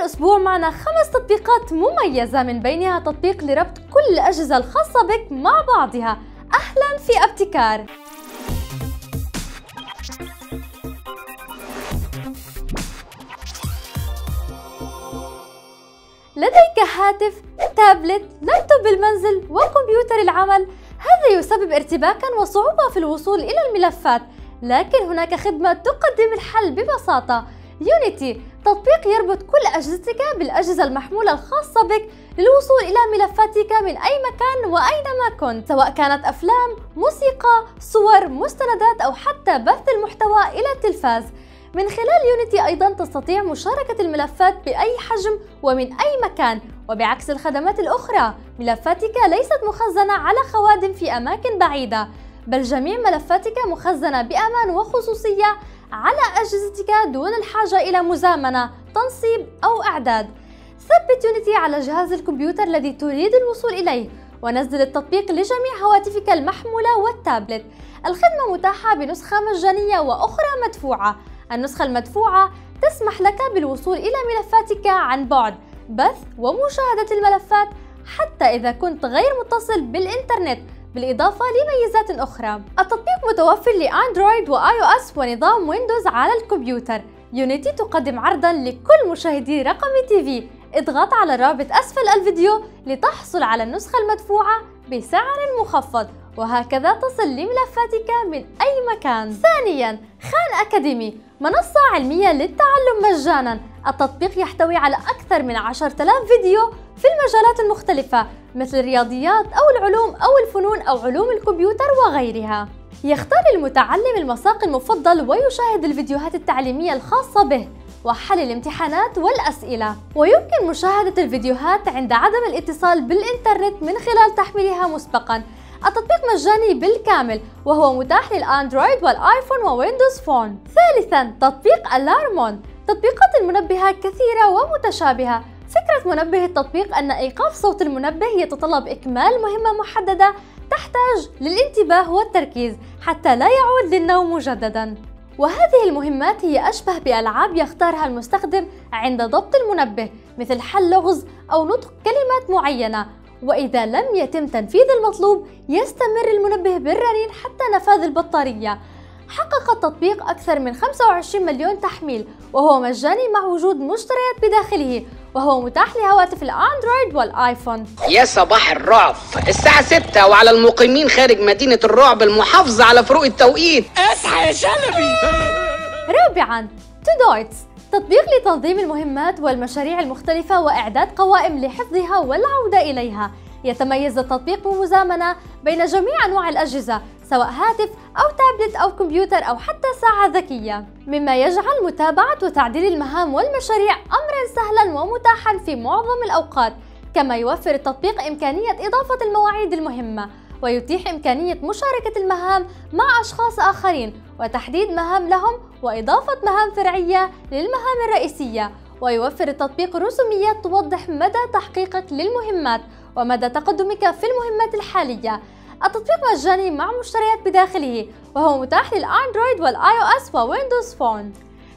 الأسبوع معنا خمس تطبيقات مميزة من بينها تطبيق لربط كل الأجهزة الخاصة بك مع بعضها. أهلا في أبتكار. لديك هاتف، تابلت، لابتوب بالمنزل وكمبيوتر العمل. هذا يسبب ارتباكا وصعوبة في الوصول إلى الملفات لكن هناك خدمة تقدم الحل ببساطة. يونيتي تطبيق يربط كل أجهزتك بالأجهزة المحمولة الخاصة بك للوصول إلى ملفاتك من أي مكان وأينما كنت سواء كانت أفلام، موسيقى، صور، مستندات أو حتى بث المحتوى إلى التلفاز. من خلال يونيتي أيضا تستطيع مشاركة الملفات بأي حجم ومن أي مكان وبعكس الخدمات الأخرى. ملفاتك ليست مخزنة على خوادم في أماكن بعيدة بل جميع ملفاتك مخزنة بأمان وخصوصية على أجهزتك دون الحاجة إلى مزامنة، تنصيب أو إعداد. ثبت يونيتي على جهاز الكمبيوتر الذي تريد الوصول إليه ونزل التطبيق لجميع هواتفك المحمولة والتابلت. الخدمة متاحة بنسخة مجانية وأخرى مدفوعة. النسخة المدفوعة تسمح لك بالوصول إلى ملفاتك عن بعد، بث ومشاهدة الملفات حتى إذا كنت غير متصل بالإنترنت بالإضافة لميزات أخرى. التطبيق متوفر لأندرويد و iOS ونظام ويندوز على الكمبيوتر. يونيتي تقدم عرضا لكل مشاهدي رقم TV. اضغط على الرابط أسفل الفيديو لتحصل على النسخة المدفوعة. بسعر مخفض وهكذا تصل لملفاتك من أي مكان. ثانيا Khan Academy منصة علمية للتعلم مجانا. التطبيق يحتوي على أكثر من 10000 فيديو في المجالات المختلفة مثل الرياضيات أو العلوم أو الفنون أو علوم الكمبيوتر وغيرها. يختار المتعلم المساق المفضل ويشاهد الفيديوهات التعليمية الخاصة به. وحل الامتحانات والأسئلة. ويمكن مشاهدة الفيديوهات عند عدم الاتصال بالإنترنت من خلال تحميلها مسبقاً. التطبيق مجاني بالكامل وهو متاح للأندرويد والآيفون و Windows Phone. ثالثاً تطبيق Alarmon. تطبيقات المنبهة كثيرة ومتشابهة. فكرة منبه التطبيق أن إيقاف صوت المنبه يتطلب إكمال مهمة محددة تحتاج للانتباه والتركيز حتى لا يعود للنوم مجددا. وهذه المهمات هي أشبه بألعاب يختارها المستخدم عند ضبط المنبه مثل حل لغز أو نطق كلمات معينة. وإذا لم يتم تنفيذ المطلوب يستمر المنبه بالرنين حتى نفاذ البطارية. حقق التطبيق أكثر من 25 مليون تحميل وهو مجاني مع وجود مشتريات بداخله. وهو متاح لهواتف الأندرويد والآيفون. يا صباح الرعب. الساعة 6 وعلى المقيمين خارج مدينة الرعب المحافظة على فروق التوقيت. اصحى يا شلبي. رابعا تودويتس. تطبيق لتنظيم المهمات والمشاريع المختلفة وإعداد قوائم لحفظها والعودة إليها. يتميز التطبيق بمزامنة بين جميع أنواع الأجهزة سواء هاتف أو تابلت أو كمبيوتر أو حتى ساعة ذكية. مما يجعل متابعة وتعديل المهام والمشاريع سهلا ومتاحا في معظم الأوقات كما يوفر التطبيق إمكانية إضافة المواعيد المهمة ويتيح إمكانية مشاركة المهام مع أشخاص آخرين وتحديد مهام لهم وإضافة مهام فرعية للمهام الرئيسية ويوفر التطبيق رسوميات توضح مدى تحقيقك للمهمات ومدى تقدمك في المهمات الحالية. التطبيق مجاني مع مشتريات بداخله وهو متاح للأندرويد وال iOS و Windows Phone.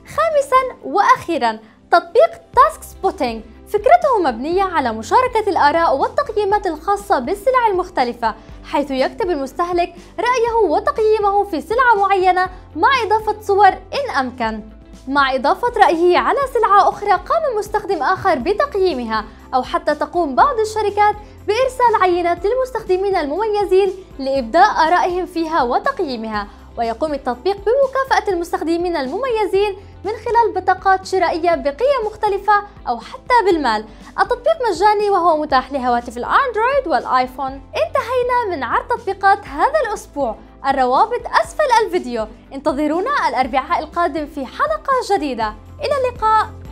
خامسا وأخيرا تطبيق Task Spotting فكرته مبنية على مشاركة الآراء والتقييمات الخاصة بالسلع المختلفة حيث يكتب المستهلك رأيه وتقييمه في سلعة معينة مع إضافة صور إن أمكن. مع إضافة رأيه على سلعة أخرى قام مستخدم آخر بتقييمها أو حتى تقوم بعض الشركات بإرسال عينات للمستخدمين المميزين لإبداء آرائهم فيها وتقييمها. ويقوم التطبيق بمكافأة المستخدمين المميزين من خلال بطاقات شرائية بقيم مختلفة أو حتى بالمال. التطبيق مجاني وهو متاح لهواتف الأندرويد والآيفون. انتهينا من عرض تطبيقات هذا الأسبوع. الروابط أسفل الفيديو. انتظرونا الأربعاء القادم في حلقة جديدة. إلى اللقاء.